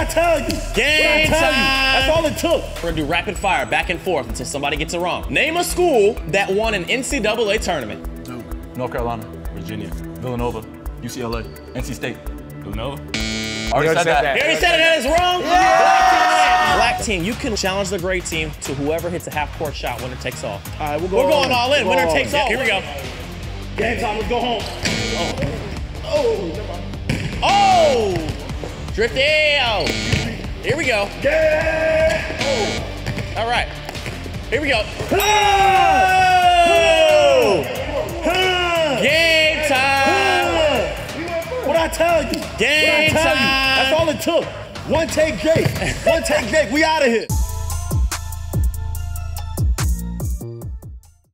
I tell you? Game what I tell time. you? That's all it took. We're gonna do rapid fire back and forth until somebody gets it wrong. Name a school that won an NCAA tournament. Duke, North Carolina, Virginia, Villanova, UCLA, NC State. Villanova. Already said that. You already said it, that is wrong. Black team. Black team, you can challenge the gray team to whoever hits a half court shot, winner takes all. All right, we'll go We're going all all in. We'll Winner go all takes in. all. Here we go. Game time. Let's go home. Oh! Drifty! Here we go. Yeah. All right. Here we go. Oh! Game time. What I tell you? Game what I tell time. you? That's all it took. One take Jake. One take Jake. We out of here.